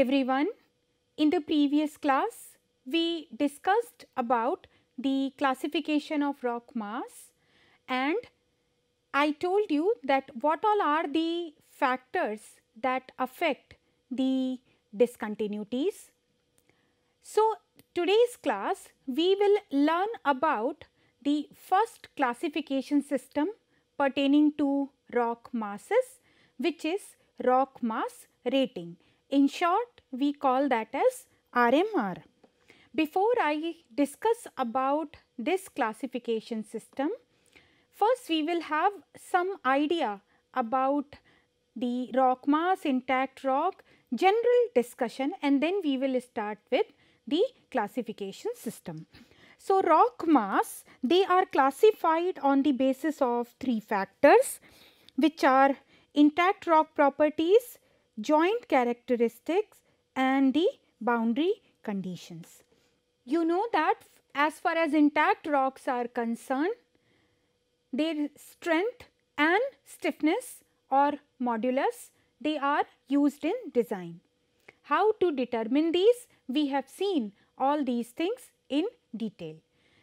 everyone. In the previous class, we discussed about the classification of rock mass and I told you that what all are the factors that affect the discontinuities. So, today's class we will learn about the first classification system pertaining to rock masses which is rock mass rating. In short, we call that as RMR. Before I discuss about this classification system, first we will have some idea about the rock mass, intact rock, general discussion and then we will start with the classification system. So, rock mass they are classified on the basis of three factors which are intact rock properties, joint characteristics and the boundary conditions. You know that as far as intact rocks are concerned, their strength and stiffness or modulus they are used in design. How to determine these? We have seen all these things in detail.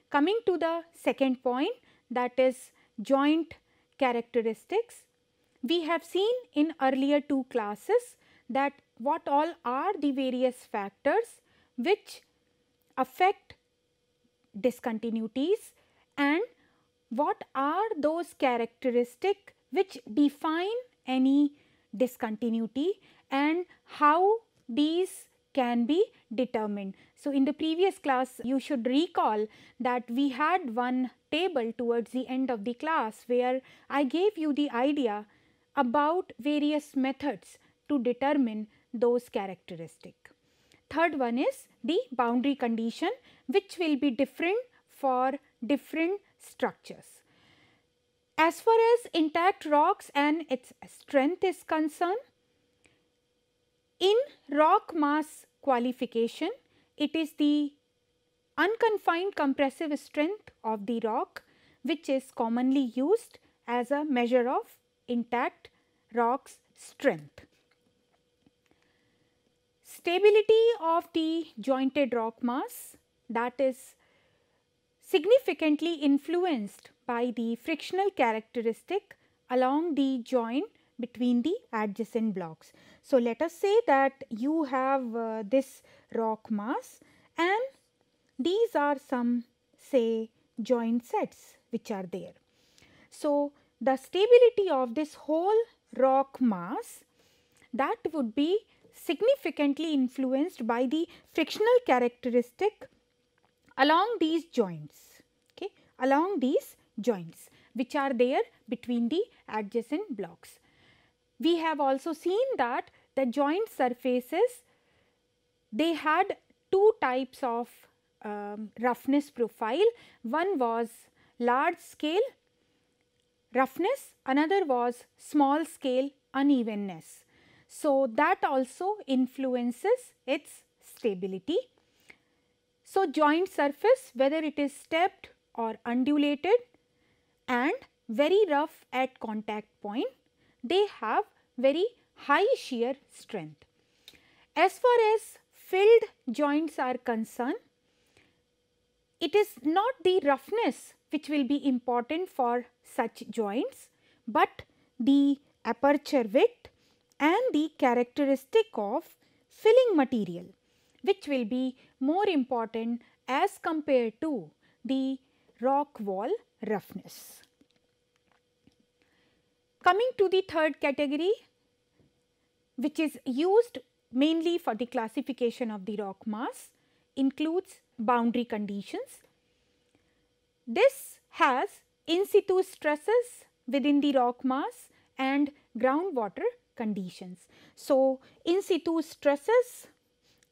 Coming to the second point that is joint characteristics. We have seen in earlier two classes that what all are the various factors which affect discontinuities and what are those characteristics which define any discontinuity and how these can be determined. So, in the previous class you should recall that we had one table towards the end of the class where I gave you the idea about various methods to determine those characteristics. Third one is the boundary condition which will be different for different structures. As far as intact rocks and its strength is concerned, in rock mass qualification, it is the unconfined compressive strength of the rock which is commonly used as a measure of intact rock's strength. Stability of the jointed rock mass that is significantly influenced by the frictional characteristic along the joint between the adjacent blocks. So, let us say that you have uh, this rock mass and these are some say joint sets which are there. So, the stability of this whole rock mass that would be significantly influenced by the frictional characteristic along these joints, okay, along these joints which are there between the adjacent blocks. We have also seen that the joint surfaces they had two types of um, roughness profile. One was large scale roughness, another was small scale unevenness. So, that also influences its stability. So, joint surface whether it is stepped or undulated and very rough at contact point, they have very high shear strength. As far as filled joints are concerned, it is not the roughness which will be important for such joints, but the aperture width and the characteristic of filling material which will be more important as compared to the rock wall roughness. Coming to the third category which is used mainly for the classification of the rock mass includes boundary conditions. This has in situ stresses within the rock mass and groundwater conditions. So, in situ stresses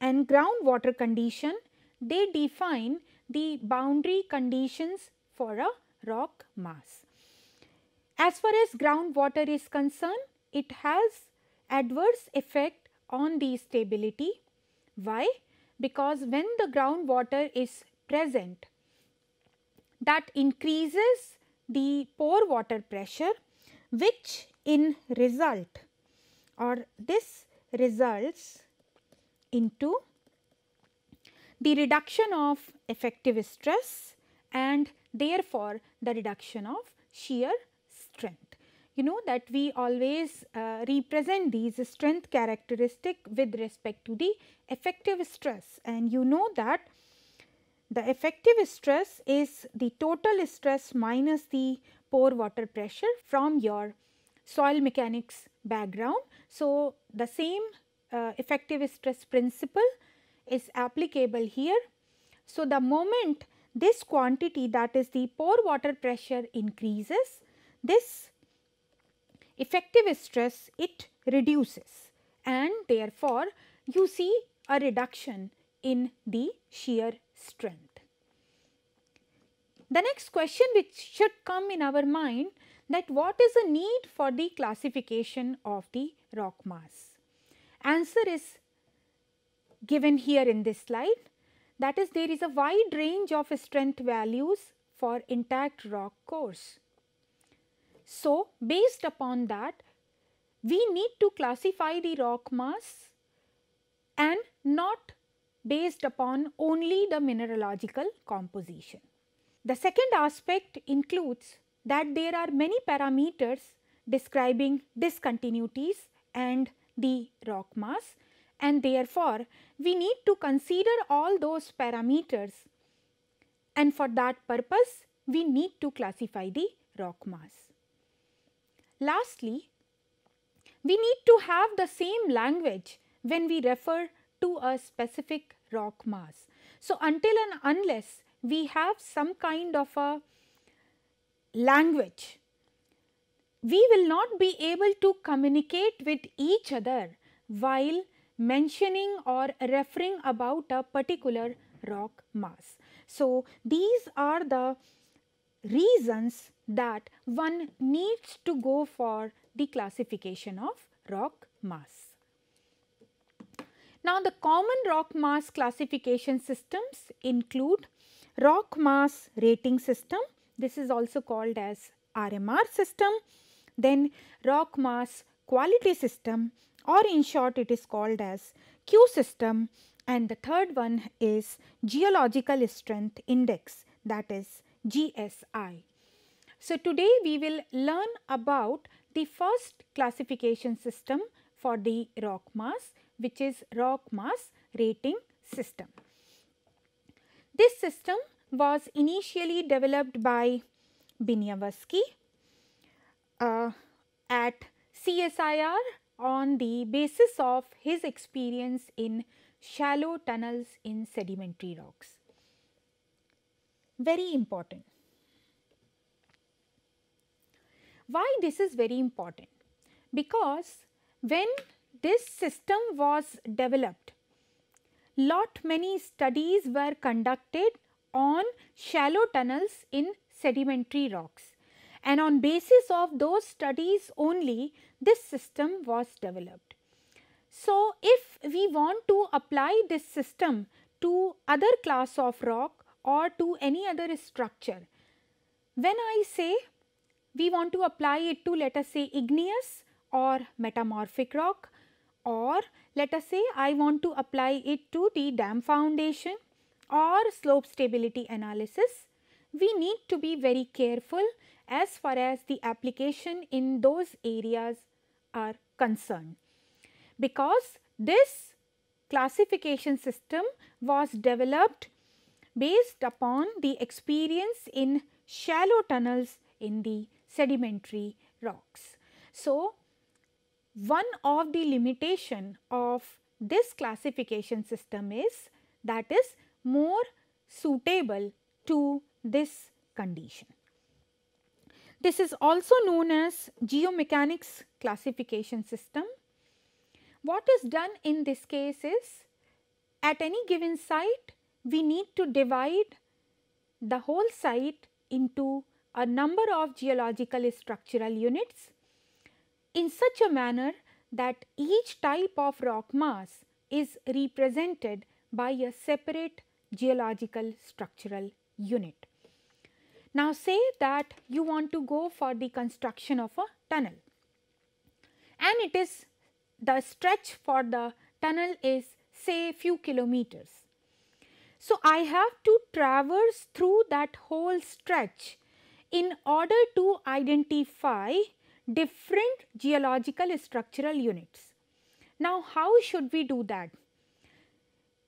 and groundwater condition they define the boundary conditions for a rock mass. As far as groundwater is concerned, it has adverse effect on the stability. Why? Because when the groundwater is present, that increases the pore water pressure which in result or this results into the reduction of effective stress and therefore the reduction of shear strength. You know that we always uh, represent these strength characteristic with respect to the effective stress and you know that the effective stress is the total stress minus the pore water pressure from your soil mechanics background. So, the same uh, effective stress principle is applicable here. So, the moment this quantity that is the pore water pressure increases, this effective stress it reduces and therefore, you see a reduction in the shear strength. The next question which should come in our mind that what is the need for the classification of the rock mass? Answer is given here in this slide that is there is a wide range of strength values for intact rock cores. So, based upon that we need to classify the rock mass and not based upon only the mineralogical composition. The second aspect includes that there are many parameters describing discontinuities and the rock mass and therefore, we need to consider all those parameters and for that purpose we need to classify the rock mass. Lastly, we need to have the same language when we refer to a specific rock mass. So, until and unless we have some kind of a language. We will not be able to communicate with each other while mentioning or referring about a particular rock mass. So, these are the reasons that one needs to go for the classification of rock mass. Now, the common rock mass classification systems include rock mass rating system. This is also called as RMR system, then rock mass quality system or in short it is called as Q system. And the third one is geological strength index that is GSI. So, today we will learn about the first classification system for the rock mass which is rock mass rating system. This system was initially developed by Bieniawski uh, at CSIR on the basis of his experience in shallow tunnels in sedimentary rocks. Very important. Why this is very important? Because when this system was developed, lot many studies were conducted on shallow tunnels in sedimentary rocks and on basis of those studies only this system was developed. So, if we want to apply this system to other class of rock or to any other structure, when I say we want to apply it to let us say igneous or metamorphic rock or let us say I want to apply it to the dam foundation or slope stability analysis, we need to be very careful as far as the application in those areas are concerned. Because this classification system was developed based upon the experience in shallow tunnels in the sedimentary rocks. So, one of the limitation of this classification system is that is more suitable to this condition. This is also known as geomechanics classification system. What is done in this case is at any given site we need to divide the whole site into a number of geological structural units in such a manner that each type of rock mass is represented by a separate geological structural unit. Now say that you want to go for the construction of a tunnel and it is the stretch for the tunnel is say few kilometers. So, I have to traverse through that whole stretch in order to identify different geological structural units. Now, how should we do that?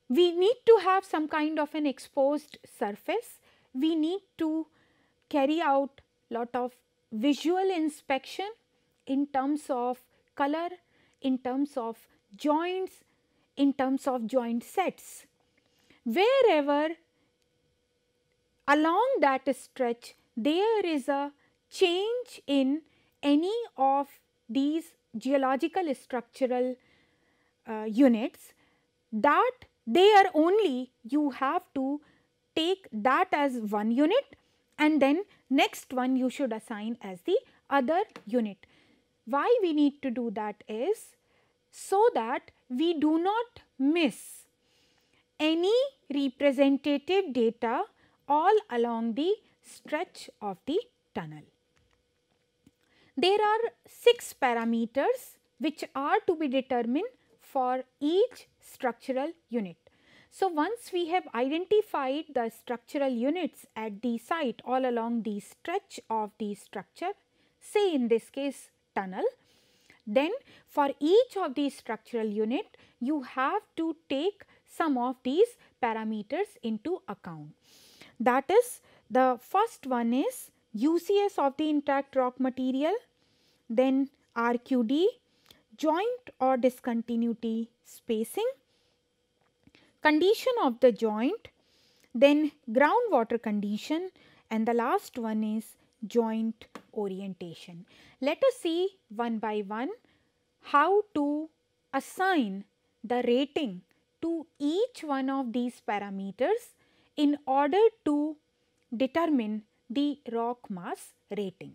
We need to have some kind of an exposed surface. We need to carry out lot of visual inspection in terms of color, in terms of joints, in terms of joint sets. Wherever along that stretch there is a change in any of these geological structural uh, units that they are only you have to take that as one unit and then next one you should assign as the other unit. Why we need to do that is so that we do not miss any representative data all along the stretch of the tunnel. There are 6 parameters which are to be determined for each structural unit. So, once we have identified the structural units at the site all along the stretch of the structure, say in this case tunnel, then for each of these structural unit you have to take some of these parameters into account. That is the first one is UCS of the intact rock material, then RQD, joint or discontinuity spacing, condition of the joint, then groundwater condition and the last one is joint orientation. Let us see one by one how to assign the rating to each one of these parameters in order to determine the rock mass rating.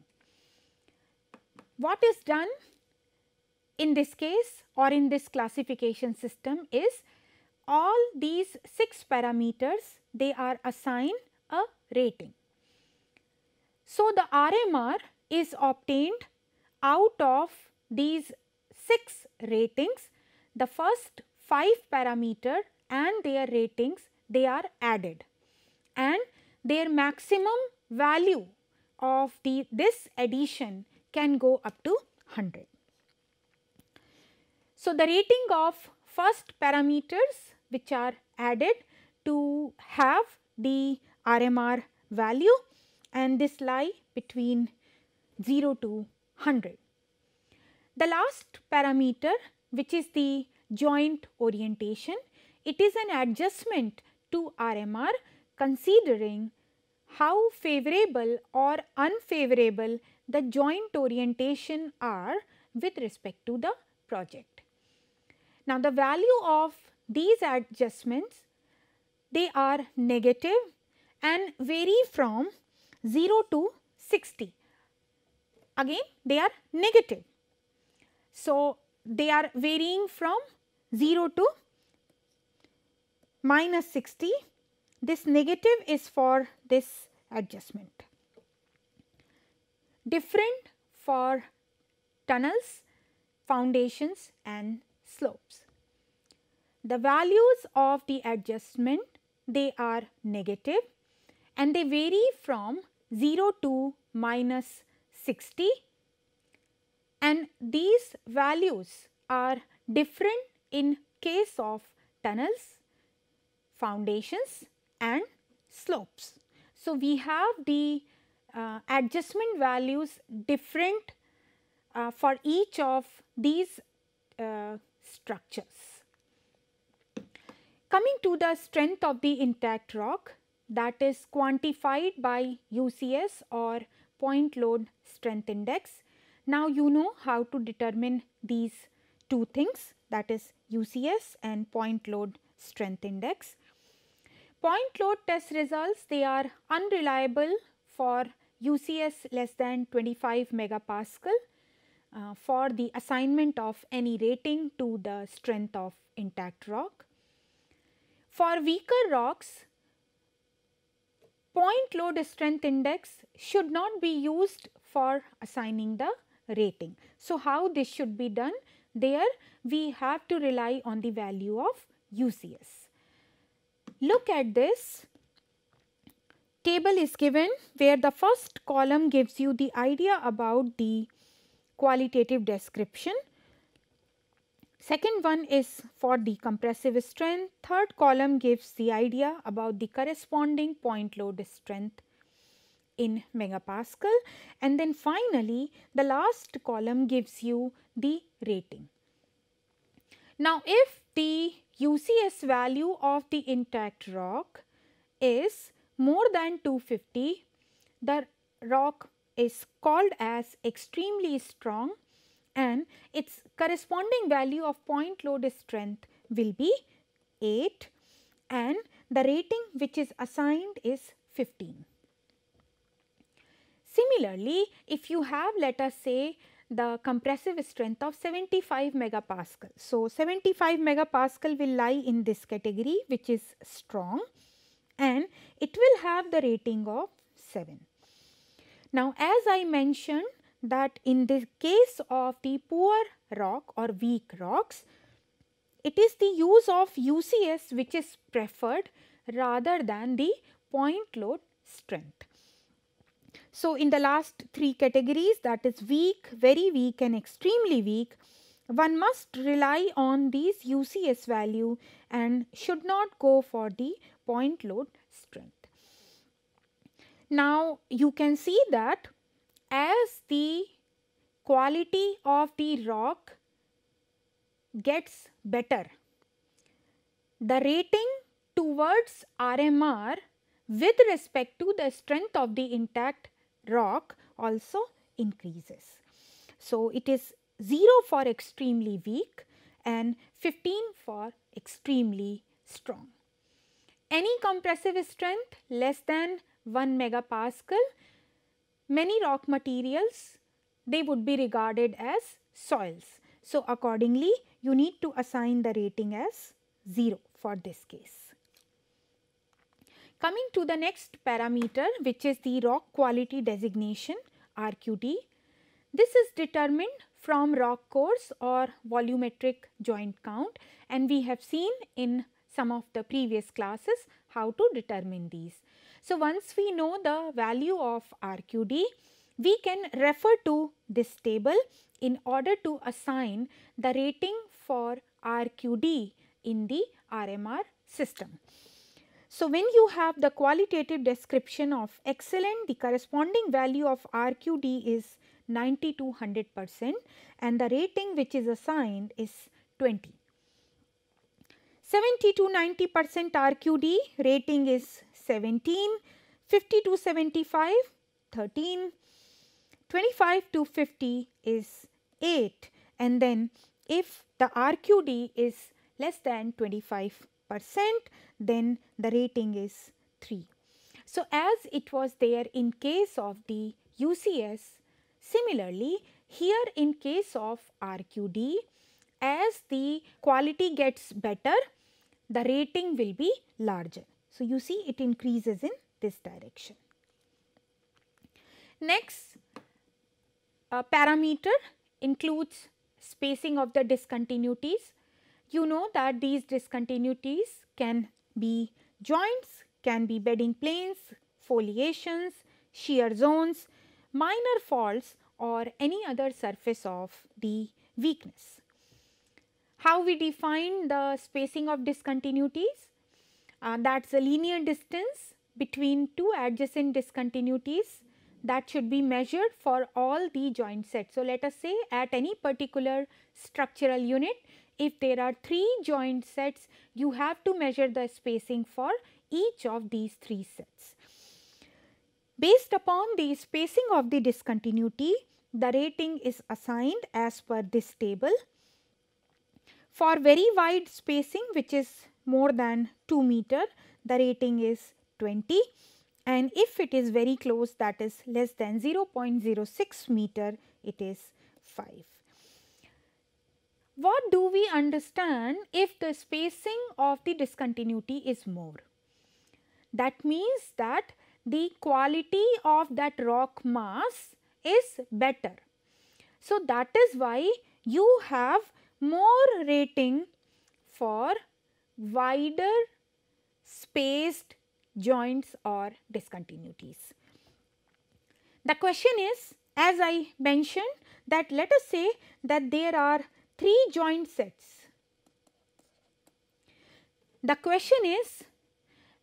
What is done in this case or in this classification system is all these 6 parameters they are assigned a rating. So, the RMR is obtained out of these 6 ratings. The first 5 parameter and their ratings they are added and their maximum value of the this addition can go up to 100. So, the rating of first parameters which are added to have the RMR value and this lie between 0 to 100. The last parameter which is the joint orientation, it is an adjustment to RMR considering how favorable or unfavorable the joint orientation are with respect to the project. Now, the value of these adjustments they are negative and vary from 0 to 60. Again they are negative. So, they are varying from 0 to minus 60. This negative is for this adjustment. Different for tunnels, foundations and slopes. The values of the adjustment they are negative and they vary from 0 to minus 60 and these values are different in case of tunnels, foundations and slopes. So, we have the uh, adjustment values different uh, for each of these uh, structures. Coming to the strength of the intact rock that is quantified by UCS or point load strength index. Now you know how to determine these two things that is UCS and point load strength index. Point load test results they are unreliable for UCS less than 25 megapascal uh, for the assignment of any rating to the strength of intact rock. For weaker rocks, point load strength index should not be used for assigning the rating. So, how this should be done? There we have to rely on the value of UCS. Look at this table is given where the first column gives you the idea about the qualitative description. Second one is for the compressive strength. Third column gives the idea about the corresponding point load strength in megapascal and then finally the last column gives you the rating. Now if the UCS value of the intact rock is more than 250, the rock is called as extremely strong and its corresponding value of point load strength will be 8 and the rating which is assigned is 15. Similarly, if you have let us say the compressive strength of 75 megapascal. So, 75 megapascal will lie in this category which is strong and it will have the rating of 7. Now, as I mentioned that in the case of the poor rock or weak rocks, it is the use of UCS which is preferred rather than the point load strength. So, in the last three categories that is weak, very weak and extremely weak, one must rely on these UCS value and should not go for the point load strength. Now, you can see that as the quality of the rock gets better, the rating towards RMR with respect to the strength of the intact rock also increases. So, it is 0 for extremely weak and 15 for extremely strong. Any compressive strength less than 1 megapascal, many rock materials they would be regarded as soils. So, accordingly you need to assign the rating as 0 for this case. Coming to the next parameter which is the rock quality designation RQD. This is determined from rock cores or volumetric joint count and we have seen in some of the previous classes how to determine these. So, once we know the value of RQD, we can refer to this table in order to assign the rating for RQD in the RMR system. So, when you have the qualitative description of excellent, the corresponding value of RQD is 90 to 100 percent and the rating which is assigned is 20. 70 to 90 percent RQD rating is 17, 50 to 75 13, 25 to 50 is 8 and then if the RQD is less than 25 percent then the rating is 3. So, as it was there in case of the UCS, similarly here in case of RQD, as the quality gets better, the rating will be larger. So, you see it increases in this direction. Next parameter includes spacing of the discontinuities. You know that these discontinuities can be joints, can be bedding planes, foliations, shear zones, minor faults or any other surface of the weakness. How we define the spacing of discontinuities? Uh, that is a linear distance between two adjacent discontinuities that should be measured for all the joint sets. So, let us say at any particular structural unit if there are 3 joint sets, you have to measure the spacing for each of these 3 sets. Based upon the spacing of the discontinuity, the rating is assigned as per this table. For very wide spacing which is more than 2 meter, the rating is 20 and if it is very close that is less than 0.06 meter, it is 5 what do we understand if the spacing of the discontinuity is more? That means that the quality of that rock mass is better. So, that is why you have more rating for wider spaced joints or discontinuities. The question is as I mentioned that let us say that there are 3 joint sets. The question is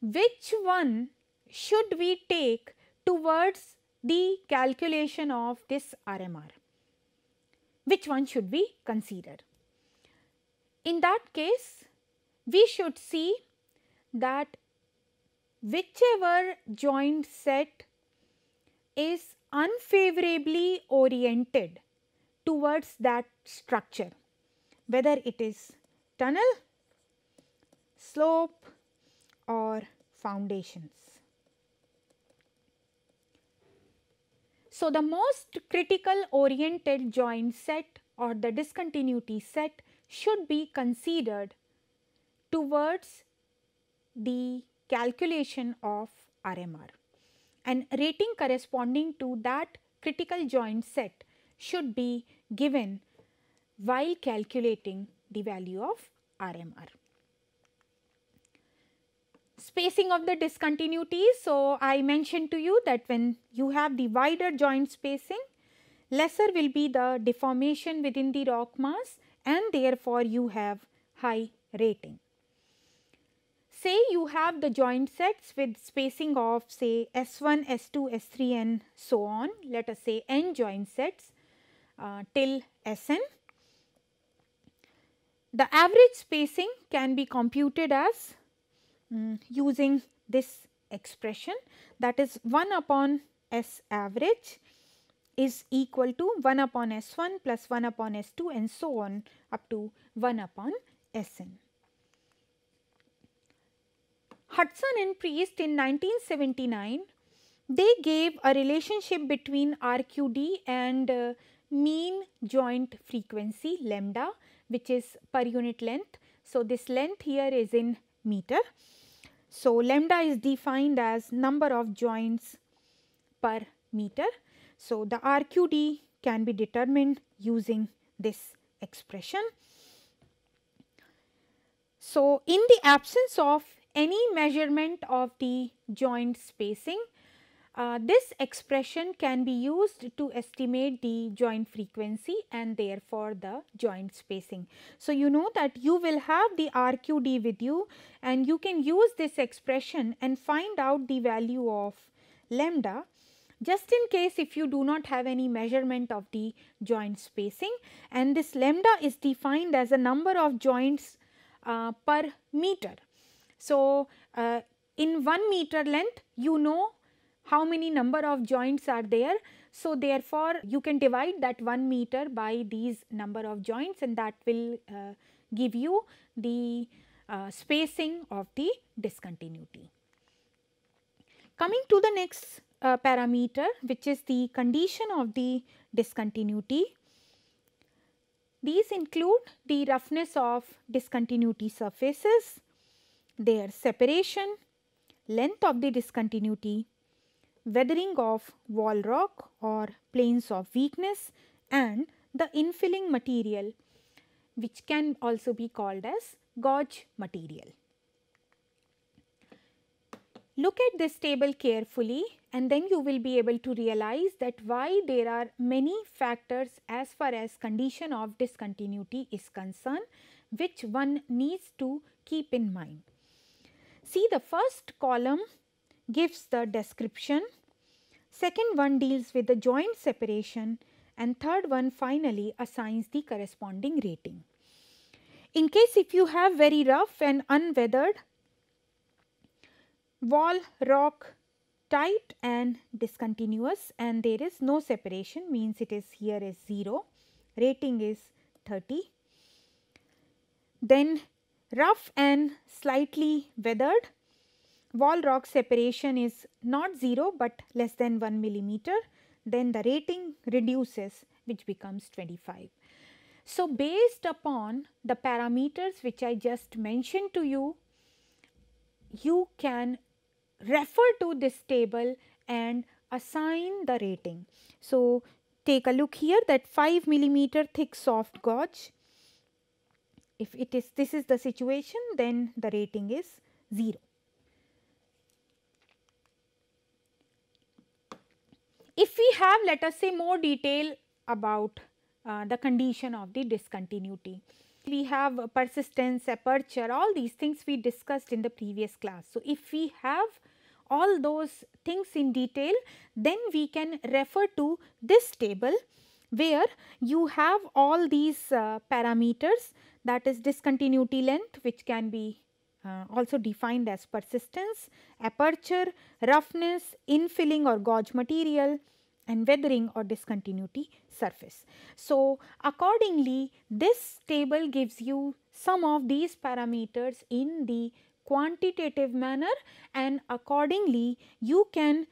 which one should we take towards the calculation of this RMR? Which one should we consider? In that case, we should see that whichever joint set is unfavorably oriented towards that structure, whether it is tunnel, slope or foundations. So, the most critical oriented joint set or the discontinuity set should be considered towards the calculation of RMR and rating corresponding to that critical joint set should be given while calculating the value of RMR. Spacing of the discontinuities. So, I mentioned to you that when you have the wider joint spacing, lesser will be the deformation within the rock mass and therefore, you have high rating. Say you have the joint sets with spacing of say S1, S2, S3 and so on, let us say n joint sets uh, till Sn. The average spacing can be computed as um, using this expression that is 1 upon S average is equal to 1 upon S1 plus 1 upon S2 and so on up to 1 upon Sn. Hudson and Priest in 1979, they gave a relationship between RQD and uh, mean joint frequency lambda which is per unit length. So, this length here is in meter. So, lambda is defined as number of joints per meter. So, the RQD can be determined using this expression. So, in the absence of any measurement of the joint spacing. Uh, this expression can be used to estimate the joint frequency and therefore the joint spacing. So, you know that you will have the RQD with you and you can use this expression and find out the value of lambda just in case if you do not have any measurement of the joint spacing and this lambda is defined as a number of joints uh, per meter. So, uh, in 1 meter length you know how many number of joints are there. So, therefore, you can divide that 1 meter by these number of joints and that will uh, give you the uh, spacing of the discontinuity. Coming to the next uh, parameter which is the condition of the discontinuity. These include the roughness of discontinuity surfaces, their separation, length of the discontinuity, weathering of wall rock or planes of weakness and the infilling material which can also be called as gauge material. Look at this table carefully and then you will be able to realize that why there are many factors as far as condition of discontinuity is concerned which one needs to keep in mind. See the first column gives the description, second one deals with the joint separation and third one finally assigns the corresponding rating. In case if you have very rough and unweathered wall rock tight and discontinuous and there is no separation means it is here is 0 rating is 30 then rough and slightly weathered. Wall rock separation is not 0 but less than 1 millimeter then the rating reduces which becomes 25. So, based upon the parameters which I just mentioned to you, you can refer to this table and assign the rating. So, take a look here that 5 millimeter thick soft gauge if it is this is the situation then the rating is 0. If we have let us say more detail about uh, the condition of the discontinuity. We have persistence, aperture, all these things we discussed in the previous class. So, if we have all those things in detail, then we can refer to this table where you have all these uh, parameters that is discontinuity length which can be uh, also defined as persistence, aperture, roughness, infilling or gauge material and weathering or discontinuity surface. So, accordingly this table gives you some of these parameters in the quantitative manner and accordingly you can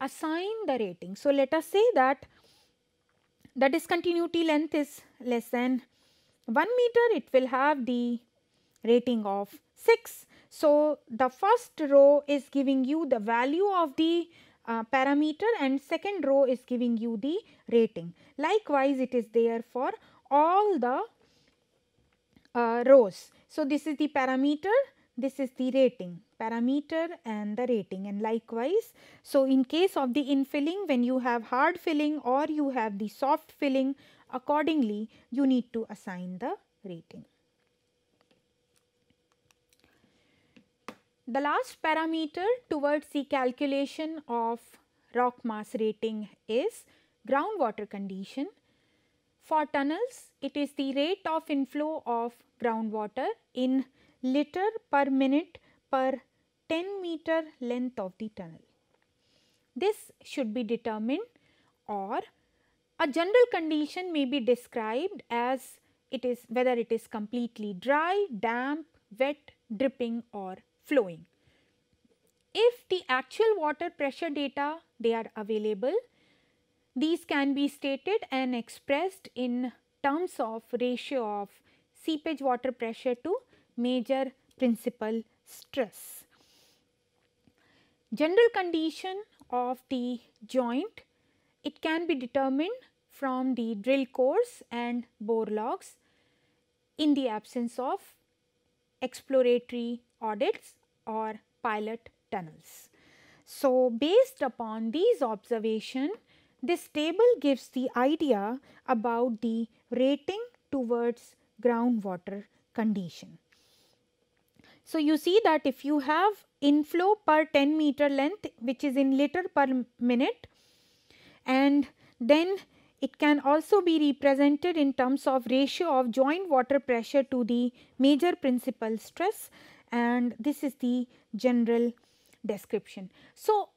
assign the rating. So, let us say that the discontinuity length is less than 1 meter it will have the rating of 6. So, the first row is giving you the value of the uh, parameter and second row is giving you the rating. Likewise, it is there for all the uh, rows. So, this is the parameter, this is the rating, parameter and the rating and likewise. So, in case of the infilling when you have hard filling or you have the soft filling accordingly you need to assign the rating. The last parameter towards the calculation of rock mass rating is groundwater condition. For tunnels, it is the rate of inflow of groundwater in liter per minute per 10 meter length of the tunnel. This should be determined or a general condition may be described as it is whether it is completely dry, damp, wet, dripping or flowing. If the actual water pressure data they are available, these can be stated and expressed in terms of ratio of seepage water pressure to major principal stress. General condition of the joint, it can be determined from the drill cores and bore logs in the absence of exploratory adits or pilot tunnels. So, based upon these observation, this table gives the idea about the rating towards groundwater condition. So, you see that if you have inflow per 10 meter length which is in liter per minute and then it can also be represented in terms of ratio of joint water pressure to the major principal stress and this is the general description. So,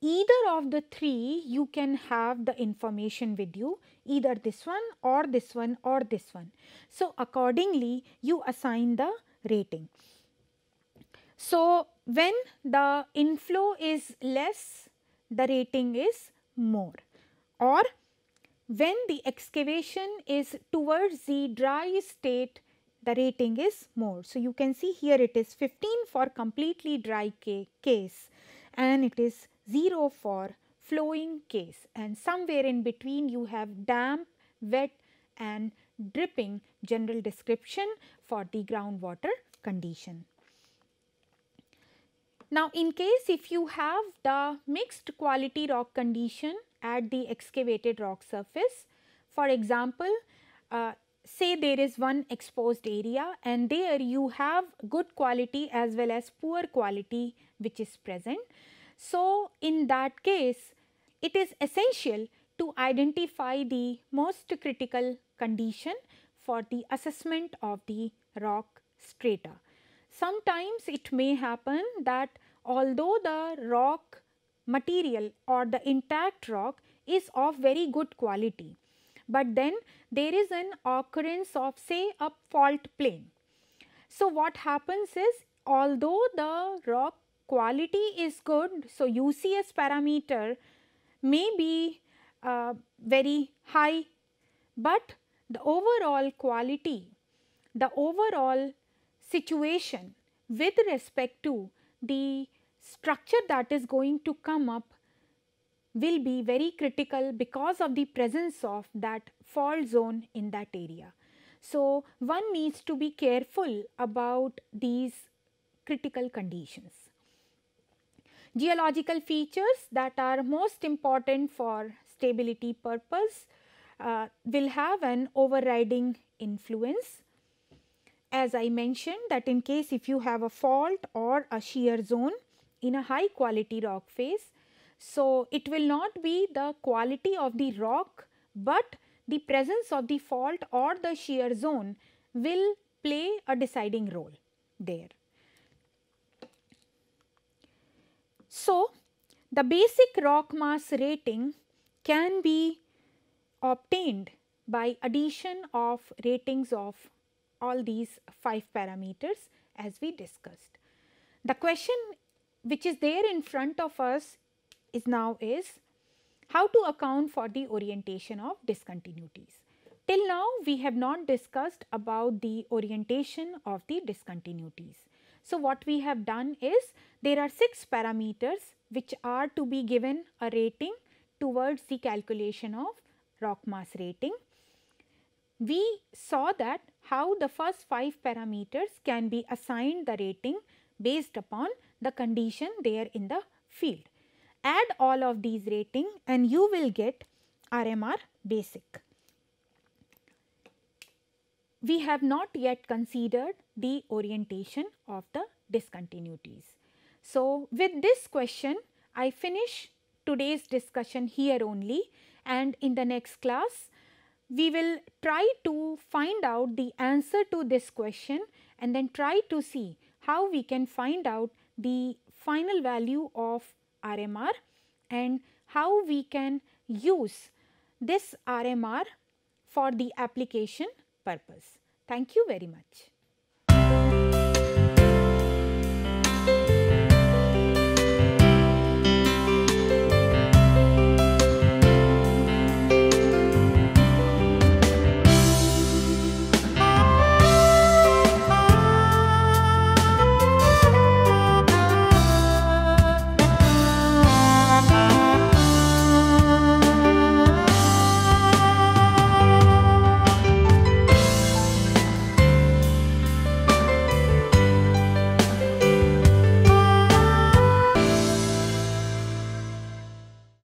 either of the three you can have the information with you either this one or this one or this one. So, accordingly you assign the rating. So, when the inflow is less the rating is more or when the excavation is towards the dry state, the rating is more. So, you can see here it is 15 for completely dry case and it is 0 for flowing case and somewhere in between you have damp, wet and dripping general description for the groundwater condition. Now, in case if you have the mixed quality rock condition at the excavated rock surface. For example, uh, say there is one exposed area and there you have good quality as well as poor quality which is present. So, in that case it is essential to identify the most critical condition for the assessment of the rock strata. Sometimes it may happen that although the rock material or the intact rock is of very good quality. But then there is an occurrence of say a fault plane. So, what happens is although the rock quality is good, so UCS parameter may be uh, very high, but the overall quality, the overall situation with respect to the structure that is going to come up will be very critical because of the presence of that fault zone in that area. So, one needs to be careful about these critical conditions. Geological features that are most important for stability purpose uh, will have an overriding influence. As I mentioned that in case if you have a fault or a shear zone in a high quality rock face, so it will not be the quality of the rock, but the presence of the fault or the shear zone will play a deciding role there. So, the basic rock mass rating can be obtained by addition of ratings of all these 5 parameters as we discussed. The question which is there in front of us is now is how to account for the orientation of discontinuities. Till now we have not discussed about the orientation of the discontinuities. So, what we have done is there are 6 parameters which are to be given a rating towards the calculation of rock mass rating. We saw that how the first 5 parameters can be assigned the rating based upon the condition there in the field. Add all of these rating and you will get RMR basic. We have not yet considered the orientation of the discontinuities. So, with this question I finish today's discussion here only and in the next class we will try to find out the answer to this question and then try to see how we can find out the final value of RMR and how we can use this RMR for the application purpose. Thank you very much.